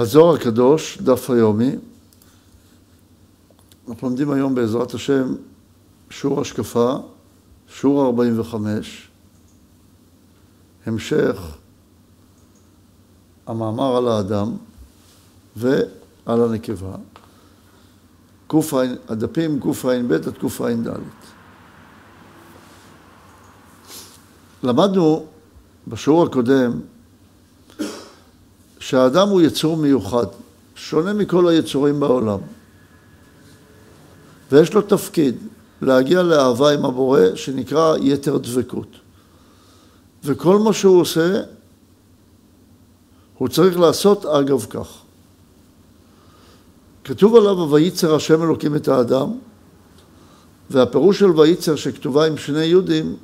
הזוהר הקדוש, דף היומי. אנחנו לומדים היום בעזרת השם שיעור השקפה, שיעור 45, המשך המאמר על האדם ועל הנקבה, הדפים קע"ב עד קע"ד. למדנו בשיעור הקודם שהאדם הוא יצור מיוחד, שונה מכל היצורים בעולם. ויש לו תפקיד להגיע לאהבה עם הבורא שנקרא יתר דבקות. וכל מה שהוא עושה, הוא צריך לעשות אגב כך. כתוב עליו, וייצר השם אלוקים את האדם, והפירוש של וייצר שכתובה עם שני יהודים,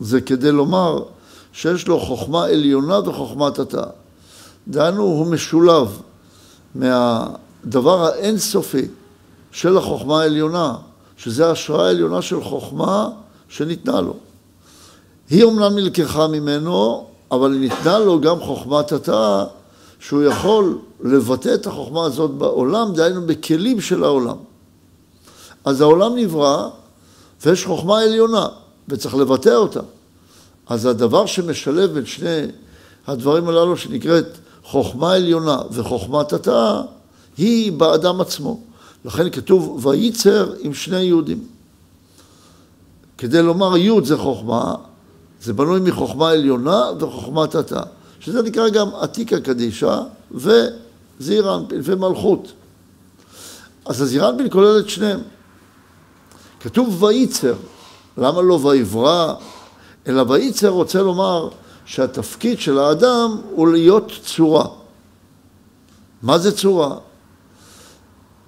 זה כדי לומר שיש לו חוכמה עליונה וחוכמת התא. דהיינו, הוא משולב מהדבר האינסופי של החוכמה העליונה, שזה ההשראה העליונה של חוכמה שניתנה לו. היא אומנם נלקחה ממנו, אבל ניתנה לו גם חוכמת התא, שהוא יכול לבטא את החוכמה הזאת בעולם, דהיינו בכלים של העולם. אז העולם נברא, ויש חוכמה עליונה, וצריך לבטא אותה. אז הדבר שמשלב בין שני הדברים הללו, שנקראת חוכמה עליונה וחוכמת התא, היא באדם עצמו. לכן כתוב וייצר עם שני יהודים. כדי לומר יוד זה חוכמה, זה בנוי מחוכמה עליונה וחוכמת התא, שזה נקרא גם עתיקה קדישה וזעיר אנפין ומלכות. אז הזעיר אנפין כולל את שניהם. כתוב וייצר, למה לא ויברא? אלא וייצר רוצה לומר שהתפקיד של האדם הוא להיות צורה. מה זה צורה?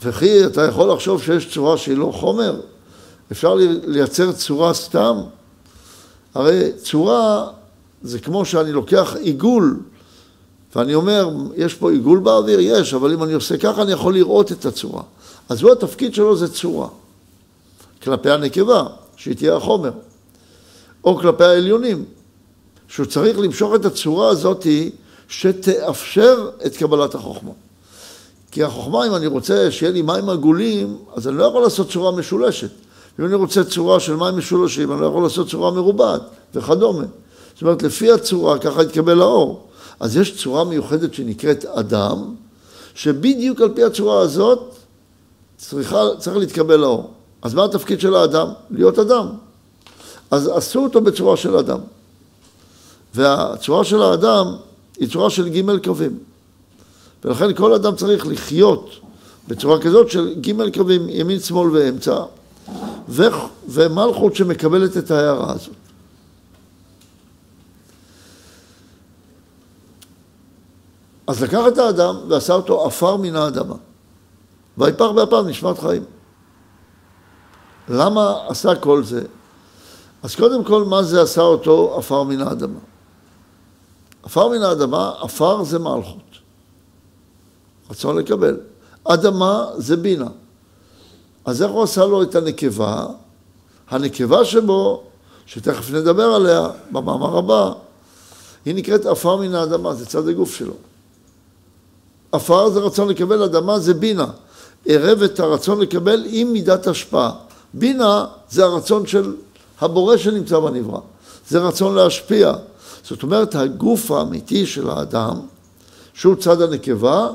וכי אתה יכול לחשוב שיש צורה שהיא לא חומר? אפשר לייצר צורה סתם? הרי צורה זה כמו שאני לוקח עיגול ואני אומר, יש פה עיגול באוויר? יש, אבל אם אני עושה ככה אני יכול לראות את הצורה. אז הוא התפקיד שלו זה צורה. כלפי הנקבה, שהיא תהיה החומר. או כלפי העליונים, שהוא צריך למשוך את הצורה הזאת שתאפשר את קבלת החוכמה. כי החוכמה, אם אני רוצה שיהיה לי מים עגולים, אז אני לא יכול לעשות צורה משולשת. אם אני רוצה צורה של מים משולשים, אני לא יכול לעשות צורה מרובעת וכדומה. זאת אומרת, לפי הצורה, ככה יתקבל האור. אז יש צורה מיוחדת שנקראת אדם, שבדיוק על פי הצורה הזאת צריכה, צריך להתקבל האור. אז מה התפקיד של האדם? להיות אדם. אז עשו אותו בצורה של אדם. והצורה של האדם היא צורה של ג' קווים. ולכן כל אדם צריך לחיות בצורה כזאת של ג' קווים, ימין, שמאל ואמצע, ו- ומלכות שמקבלת את ההערה הזאת. אז לקח את האדם ועשה אותו עפר מן האדמה. ויפח באפיו נשמת חיים. למה עשה כל זה? אז קודם כל, מה זה עשה אותו עפר מן האדמה? עפר מן האדמה, עפר זה מלכות. רצון לקבל. אדמה זה בינה. אז איך הוא עשה לו את הנקבה? הנקבה שבו, שתכף נדבר עליה במאמר הבא, היא נקראת עפר מן האדמה, זה צד הגוף שלו. עפר זה רצון לקבל, אדמה זה בינה. ערב את הרצון לקבל עם מידת השפעה. בינה זה הרצון של הבורא שנמצא בנברא. זה רצון להשפיע. זאת אומרת, הגוף האמיתי של האדם, שהוא צד הנקבה,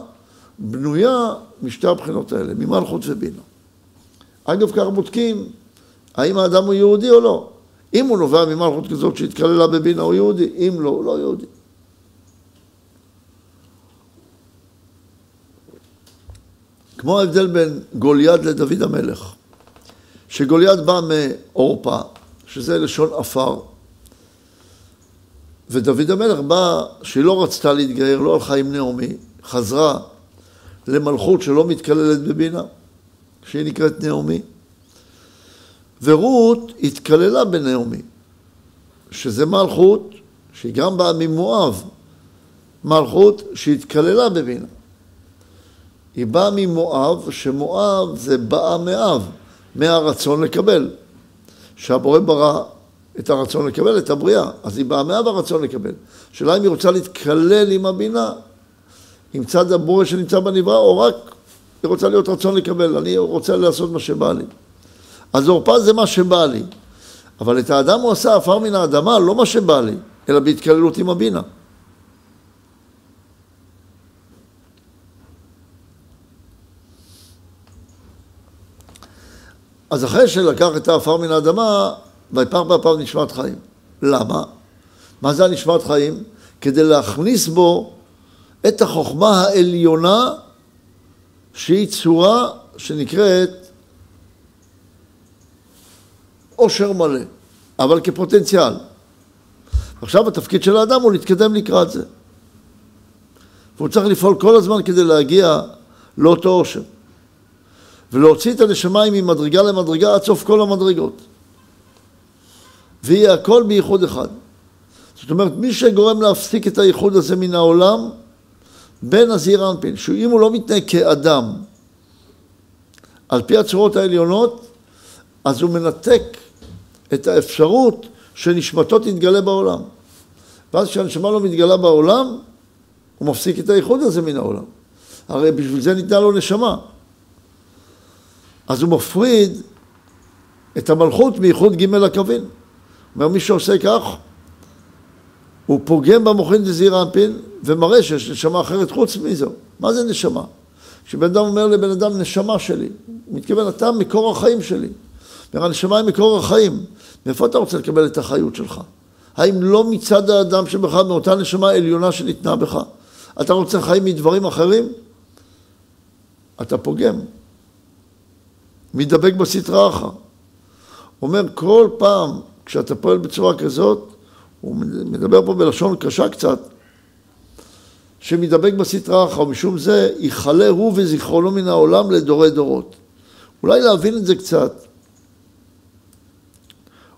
בנויה משתי הבחינות האלה, ממלכות ובינה. אגב, כך בודקים האם האדם הוא יהודי או לא. אם הוא נובע ממלכות כזאת שהתקללה בבינה הוא יהודי, אם לא, הוא לא יהודי. כמו ההבדל בין גוליית לדוד המלך, שגוליית בא מעורפה, שזה לשון עפר, ודוד המלך בא, שהיא לא רצתה להתגייר, לא הלכה עם נעמי, חזרה למלכות שלא מתקללת בבינה, שהיא נקראת נעמי. ורות התקללה בנעמי, שזה מלכות שהיא גם באה ממואב, מלכות שהתקללה בבינה. היא באה ממואב, שמואב זה באה מאב, מהרצון לקבל. שהבורא ברא את הרצון לקבל, את הבריאה, אז היא באה מאב הרצון לקבל. השאלה אם היא רוצה להתקלל עם הבינה, עם צד הבורא שנמצא בנברא, או רק היא רוצה להיות רצון לקבל, אני רוצה לעשות מה שבא לי. אז עורפה זה מה שבא לי. אבל את האדם הוא עשה עפר מן האדמה, לא מה שבא לי, אלא בהתקללות עם הבינה. אז אחרי שלקח את העפר מן האדמה, ויפח באפיו נשמת חיים. למה? מה זה הנשמת חיים? כדי להכניס בו את החוכמה העליונה שהיא צורה שנקראת עושר מלא, אבל כפוטנציאל. עכשיו התפקיד של האדם הוא להתקדם לקראת זה. והוא צריך לפעול כל הזמן כדי להגיע לאותו עושר. ולהוציא את הנשמה ממדרגה למדרגה עד סוף כל המדרגות. ויהיה הכל בייחוד אחד. זאת אומרת, מי שגורם להפסיק את הייחוד הזה מן העולם, בן הזעיר אנפין, שאם הוא לא מתנהג כאדם, על פי הצורות העליונות, אז הוא מנתק את האפשרות שנשמתו תתגלה בעולם. ואז כשהנשמה לא מתגלה בעולם, הוא מפסיק את הייחוד הזה מן העולם. הרי בשביל זה ניתנה לו נשמה. אז הוא מפריד את המלכות מייחוד ג' הקווין. אומר מי שעושה כך, הוא פוגם במוחין דזעיר אנפין ומראה שיש נשמה אחרת חוץ מזו. מה זה נשמה? כשבן אדם אומר לבן אדם נשמה שלי, הוא מתכוון אתה מקור החיים שלי. אומר הנשמה היא מקור החיים. מאיפה אתה רוצה לקבל את החיות שלך? האם לא מצד האדם שבך, מאותה נשמה עליונה שניתנה בך? אתה רוצה חיים מדברים אחרים? אתה פוגם. מדבק בסטרה אחר. אומר כל פעם כשאתה פועל בצורה כזאת, הוא מדבר פה בלשון קשה קצת, שמדבק בסטרה אחר, משום זה יכלה הוא וזיכרונו מן העולם לדורי דורות. אולי להבין את זה קצת.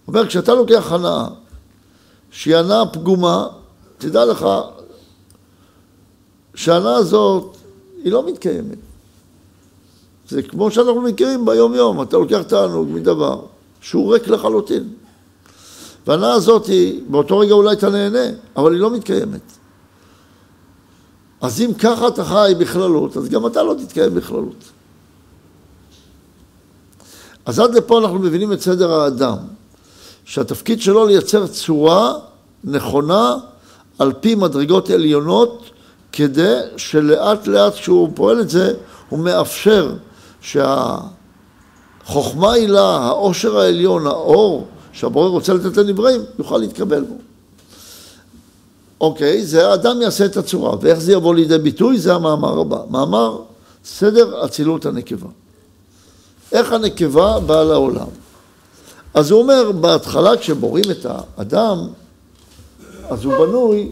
אומר, כשאתה לוקח הנאה, שהיא הנאה פגומה, תדע לך שההנאה הזאת היא לא מתקיימת. זה כמו שאנחנו מכירים ביום יום, אתה לוקח תענוג מדבר שהוא ריק לחלוטין. וההנאה הזאת היא, באותו רגע אולי אתה נהנה, אבל היא לא מתקיימת. אז אם ככה אתה חי בכללות, אז גם אתה לא תתקיים בכללות. אז עד לפה אנחנו מבינים את סדר האדם, שהתפקיד שלו לייצר צורה נכונה על פי מדרגות עליונות, כדי שלאט לאט כשהוא פועל את זה, הוא מאפשר שהחוכמה העילה, העושר העליון, האור שהבורא רוצה לתת לנבראים, יוכל להתקבל בו. אוקיי, זה האדם יעשה את הצורה, ואיך זה יבוא לידי ביטוי? זה המאמר הבא. מאמר סדר אצילות הנקבה. איך הנקבה באה לעולם? אז הוא אומר, בהתחלה כשבוראים את האדם, אז הוא בנוי,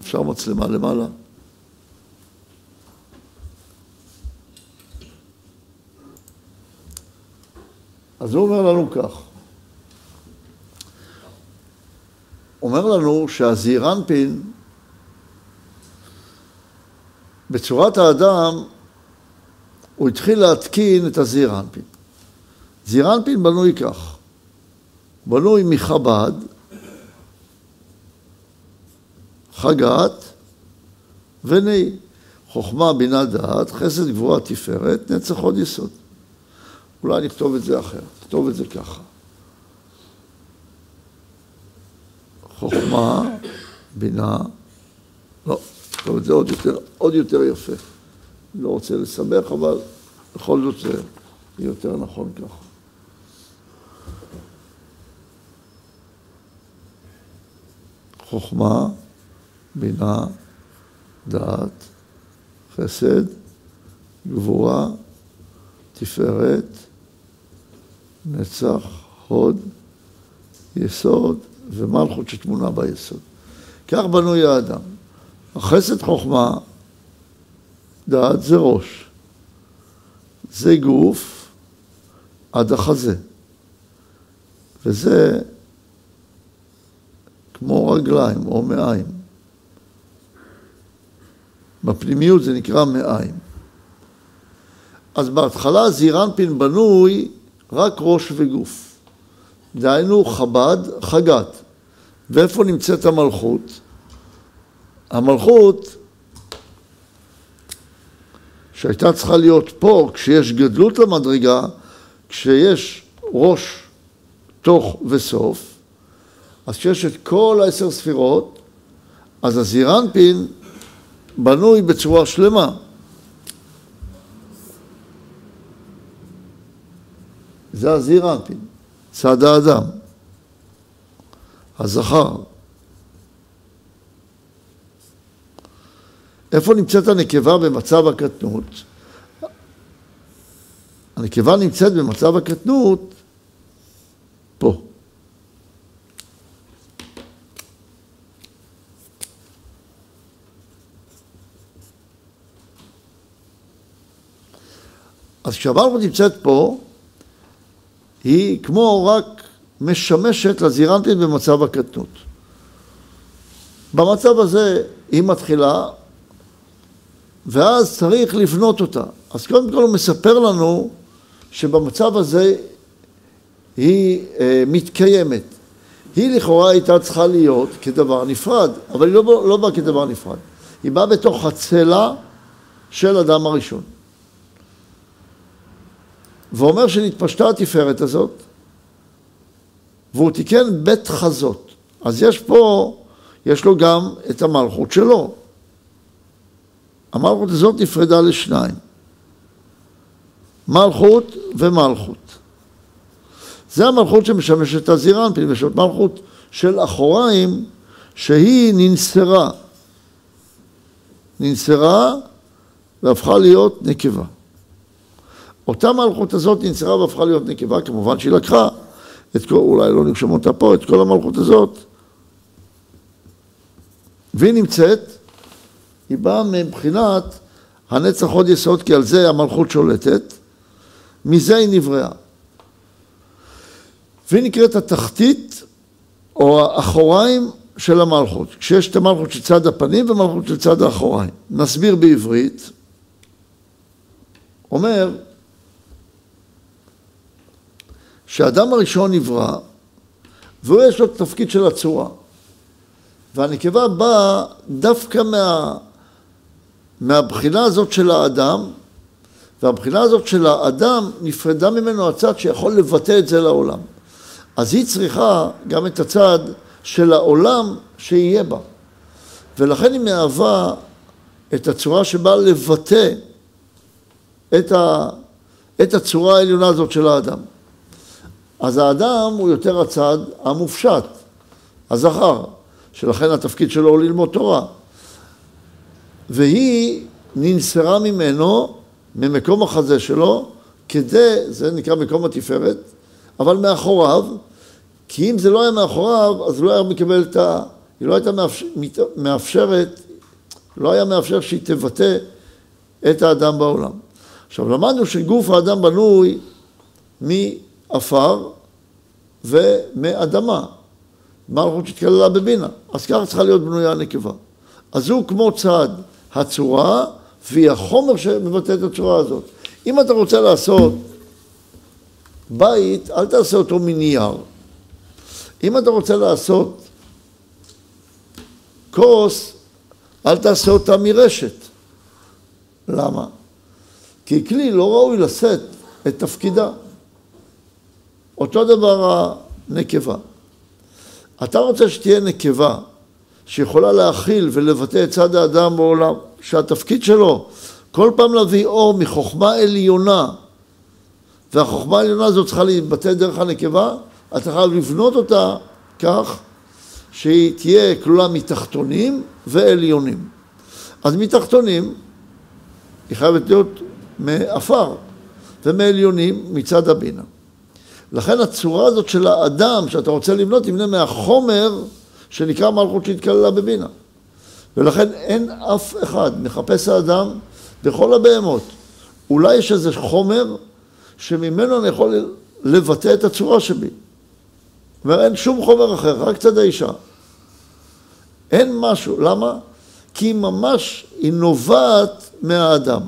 אפשר מצלמה למעלה? אז הוא אומר לנו כך, אומר לנו שהזעירנפין בצורת האדם הוא התחיל להתקין את הזעירנפין. זעירנפין בנוי כך, בנוי מחב"ד, חגת ונהי. חוכמה, בינה, דעת, חסד, גבורה, תפארת, נצח, עוד יסוד. אולי נכתוב את זה אחרת, נכתוב את זה ככה. חוכמה, בינה, לא, נכתוב את זה עוד יותר, עוד יותר יפה. לא רוצה לסבך, אבל בכל זאת זה יותר נכון ככה. חוכמה, בינה, דעת, חסד, גבורה, תפארת, נצח, הוד, יסוד ומלכות שטמונה ביסוד. כך בנוי האדם. החסד חוכמה, דעת זה ראש. זה גוף עד החזה. וזה כמו רגליים או מעיים. בפנימיות זה נקרא מעיים. אז בהתחלה זירנפין בנוי רק ראש וגוף. דהיינו חב"ד, חגת. ואיפה נמצאת המלכות? המלכות שהייתה צריכה להיות פה כשיש גדלות למדרגה, כשיש ראש, תוך וסוף, אז כשיש את כל העשר ספירות, אז הזירנפין בנוי בצורה שלמה. זה הזירנפין, צד האדם, הזכר. איפה נמצאת הנקבה במצב הקטנות? הנקבה נמצאת במצב הקטנות פה. אז כשהמלכות נמצאת פה, היא כמו רק משמשת לזירנטית במצב הקטנות. במצב הזה היא מתחילה, ואז צריך לבנות אותה. אז קודם כל הוא מספר לנו שבמצב הזה היא אה, מתקיימת. היא לכאורה הייתה צריכה להיות כדבר נפרד, אבל היא לא, לא באה כדבר נפרד. היא באה בתוך הצלע של אדם הראשון. ואומר שנתפשטה התפארת הזאת, והוא תיקן בית חזות. אז יש פה, יש לו גם את המלכות שלו. המלכות הזאת נפרדה לשניים. מלכות ומלכות. זה המלכות שמשמשת את הזירנפין, יש מלכות של אחוריים שהיא ננסרה. ננסרה והפכה להיות נקבה. אותה מלכות הזאת ננסרה והפכה להיות נקבה, כמובן שהיא לקחה את כל, אולי לא נרשום אותה פה, את כל המלכות הזאת, והיא נמצאת, היא באה מבחינת הנצח עוד יסוד, כי על זה המלכות שולטת, מזה היא נבראה. והיא נקראת התחתית או האחוריים של המלכות, כשיש את המלכות של צד הפנים ומלכות של צד האחוריים. נסביר בעברית, אומר שהאדם הראשון נברא והוא יש לו תפקיד של הצורה והנקבה באה דווקא מה, מהבחינה הזאת של האדם והבחינה הזאת של האדם נפרדה ממנו הצד שיכול לבטא את זה לעולם. אז היא צריכה גם את הצד של העולם שיהיה בה. ולכן היא מהווה את הצורה שבאה לבטא את, ה, את הצורה העליונה הזאת של האדם. אז האדם הוא יותר הצד המופשט, הזכר, שלכן התפקיד שלו הוא ללמוד תורה. והיא ננסרה ממנו, ממקום החזה שלו, כדי, זה נקרא מקום התפארת, אבל מאחוריו, כי אם זה לא היה מאחוריו, אז לא היה מקבל את ה... היא לא הייתה מאפשרת, לא היה מאפשר שהיא תבטא את האדם בעולם. עכשיו, למדנו שגוף האדם בנוי מעפר ומאדמה. מלכות שהתקללה בבינה. אז ככה צריכה להיות בנויה הנקבה. אז הוא כמו צד הצורה, והיא החומר שמבטא את הצורה הזאת. אם אתה רוצה לעשות בית, אל תעשה אותו מנייר. אם אתה רוצה לעשות כוס, אל תעשה אותה מרשת. למה? כי כלי לא ראוי לשאת את תפקידה. אותו דבר הנקבה. אתה רוצה שתהיה נקבה שיכולה להכיל ולבטא את צד האדם בעולם, שהתפקיד שלו כל פעם להביא אור מחוכמה עליונה, והחוכמה העליונה הזאת צריכה להתבטא דרך הנקבה, אתה חייב לבנות אותה כך שהיא תהיה כלולה מתחתונים ועליונים. אז מתחתונים היא חייבת להיות מעפר, ומעליונים מצד הבינה. לכן הצורה הזאת של האדם שאתה רוצה לבנות תבנה מהחומר שנקרא מלכות שהתקללה בבינה. ולכן אין אף אחד מחפש האדם בכל הבהמות. אולי יש איזה חומר שממנו אני יכול לבטא את הצורה שבי. ואין שום חומר אחר, רק צד האישה. אין משהו, למה? כי ממש, היא נובעת מהאדם.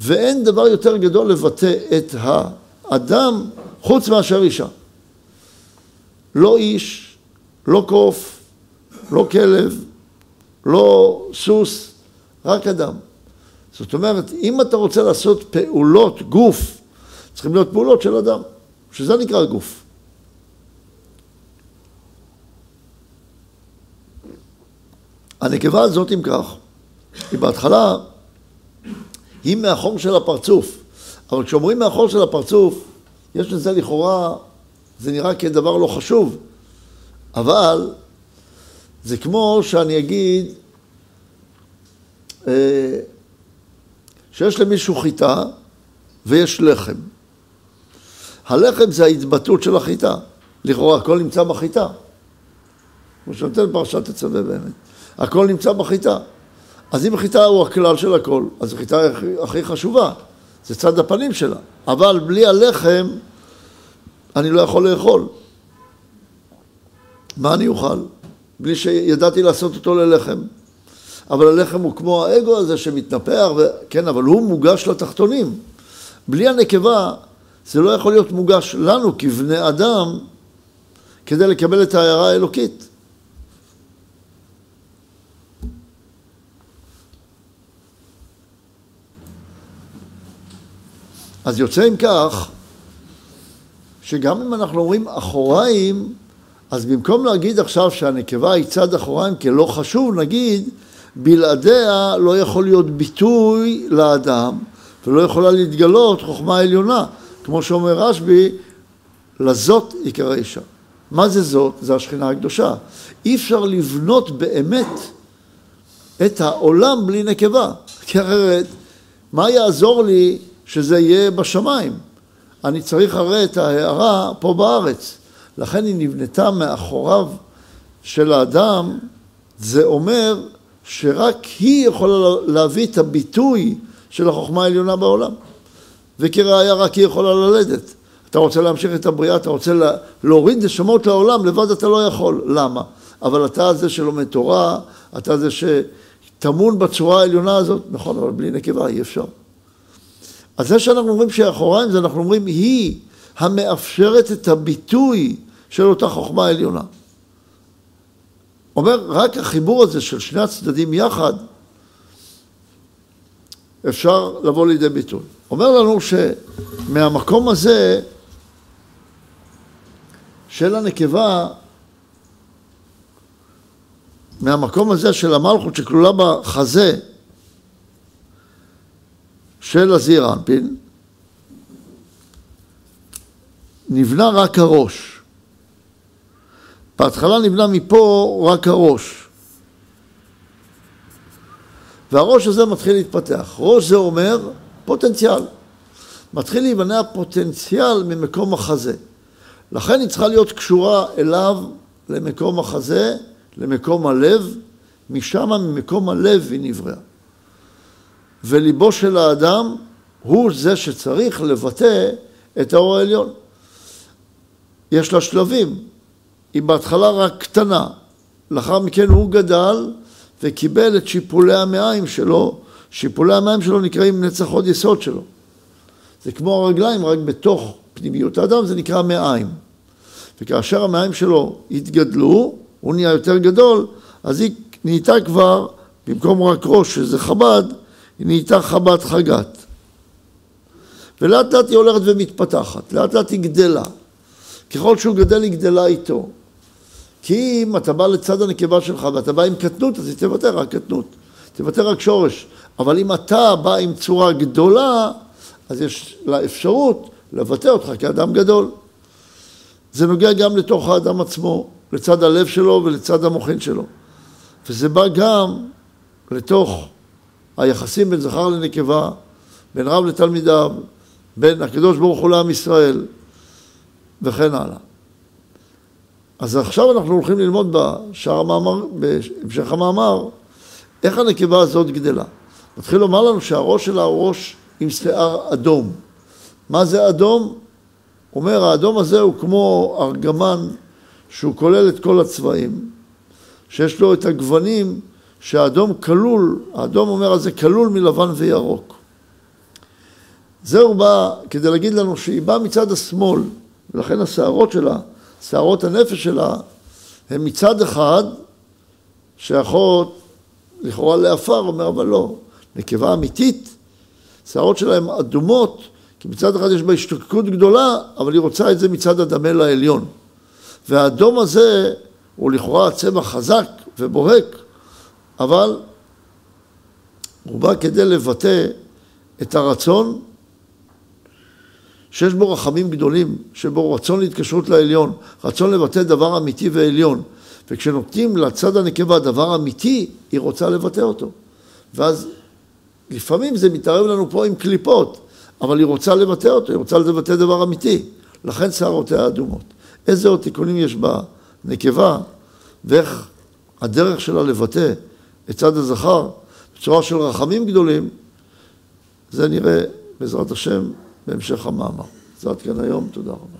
ואין דבר יותר גדול לבטא את האדם חוץ מאשר אישה. לא איש, לא קוף, לא כלב, לא סוס, רק אדם. זאת אומרת, אם אתה רוצה לעשות פעולות גוף, צריכים להיות פעולות של אדם, שזה נקרא גוף. הנקבה הזאת, אם כך, היא בהתחלה, היא מהחור של הפרצוף, אבל כשאומרים מהחור של הפרצוף, יש לזה לכאורה, זה נראה כדבר לא חשוב, אבל זה כמו שאני אגיד אה, שיש למישהו חיטה ויש לחם. הלחם זה ההתבטאות של החיטה. לכאורה הכל נמצא בחיטה. כמו שנותן פרשת תצווה באמת. הכל נמצא בחיטה. אז אם חיטה הוא הכלל של הכל, אז הכי, הכי חשובה. זה צד הפנים שלה. אבל בלי הלחם אני לא יכול לאכול. מה אני אוכל? בלי שידעתי לעשות אותו ללחם. אבל הלחם הוא כמו האגו הזה שמתנפח, ו... כן, אבל הוא מוגש לתחתונים. בלי הנקבה זה לא יכול להיות מוגש לנו כבני אדם כדי לקבל את ההערה האלוקית. אז יוצא אם כך, שגם אם אנחנו אומרים אחוריים, אז במקום להגיד עכשיו שהנקבה היא צד אחוריים כלא חשוב, נגיד בלעדיה לא יכול להיות ביטוי לאדם ולא יכולה להתגלות חוכמה עליונה, כמו שאומר רשב"י, לזאת עיקר האישה. מה זה זאת? זה השכינה הקדושה. אי אפשר לבנות באמת את העולם בלי נקבה, כי אחרת מה יעזור לי שזה יהיה בשמיים? אני צריך הרי את ההערה פה בארץ. לכן היא נבנתה מאחוריו של האדם, זה אומר שרק היא יכולה להביא את הביטוי של החוכמה העליונה בעולם. וכראיה רק היא יכולה ללדת. אתה רוצה להמשיך את הבריאה, אתה רוצה להוריד נשמות לעולם, לבד אתה לא יכול. למה? אבל אתה זה שלומד תורה, אתה זה שטמון בצורה העליונה הזאת, נכון, אבל בלי נקבה אי אפשר. אז זה שאנחנו אומרים שאחוריים, זה אנחנו אומרים, היא המאפשרת את הביטוי של אותה חוכמה עליונה. אומר, רק החיבור הזה של שני הצדדים יחד, אפשר לבוא לידי ביטוי. אומר לנו שמהמקום הזה של הנקבה, מהמקום הזה של המלכות שכלולה בחזה של הזעיר אנפין, נבנה רק הראש. בהתחלה נבנה מפה רק הראש. והראש הזה מתחיל להתפתח. ראש זה אומר פוטנציאל. מתחיל להיבנע פוטנציאל ממקום החזה. לכן היא צריכה להיות קשורה אליו, למקום החזה, למקום הלב, משם, ממקום הלב היא נבראה. וליבו של האדם הוא זה שצריך לבטא את האור העליון. יש לה שלבים, היא בהתחלה רק קטנה, לאחר מכן הוא גדל וקיבל את שיפולי המעיים שלו, שיפולי המעיים שלו נקראים נצח עוד יסוד שלו. זה כמו הרגליים, רק בתוך פנימיות האדם זה נקרא מעיים. וכאשר המעיים שלו התגדלו, הוא נהיה יותר גדול, אז היא נהייתה כבר, במקום רק ראש, שזה חב"ד, היא נהייתה חב"ד חגת. ולאט לאט היא הולכת ומתפתחת, לאט לאט היא גדלה. ככל שהוא גדל היא גדלה איתו. כי אם אתה בא לצד הנקבה שלך ואתה בא עם קטנות, אז היא תוותר רק קטנות, תוותר רק שורש. אבל אם אתה בא עם צורה גדולה, אז יש לה אפשרות לבטא אותך כאדם גדול. זה נוגע גם לתוך האדם עצמו, לצד הלב שלו ולצד המוחין שלו. וזה בא גם לתוך היחסים בין זכר לנקבה, בין רב לתלמידיו, בין הקדוש ברוך הוא לעם ישראל, וכן הלאה. אז עכשיו אנחנו הולכים ללמוד בשאר המאמר, בהמשך המאמר, איך הנקבה הזאת גדלה. מתחיל לומר לנו שהראש שלה הוא ראש עם שיער אדום. מה זה אדום? אומר, האדום הזה הוא כמו ארגמן שהוא כולל את כל הצבעים, שיש לו את הגוונים שהאדום כלול, האדום אומר על זה כלול מלבן וירוק. זהו בא כדי להגיד לנו שהיא באה מצד השמאל, ולכן השערות שלה שערות הנפש שלה הן מצד אחד שייכות לכאורה לעפר, אומר אבל לא, נקבה אמיתית, שערות שלהם אדומות, כי מצד אחד יש בה השתוקקות גדולה, אבל היא רוצה את זה מצד הדמל העליון. והאדום הזה הוא לכאורה צבע חזק ובוהק, אבל הוא בא כדי לבטא את הרצון שיש בו רחמים גדולים, שבו רצון להתקשרות לעליון, רצון לבטא דבר אמיתי ועליון. וכשנותנים לצד הנקבה דבר אמיתי, היא רוצה לבטא אותו. ואז לפעמים זה מתערב לנו פה עם קליפות, אבל היא רוצה לבטא אותו, היא רוצה לבטא דבר אמיתי. לכן שערותיה אדומות. איזה עוד תיקונים יש בנקבה, ואיך הדרך שלה לבטא את צד הזכר בצורה של רחמים גדולים, זה נראה בעזרת השם בהמשך המאמר. זה עד כאן היום, תודה רבה.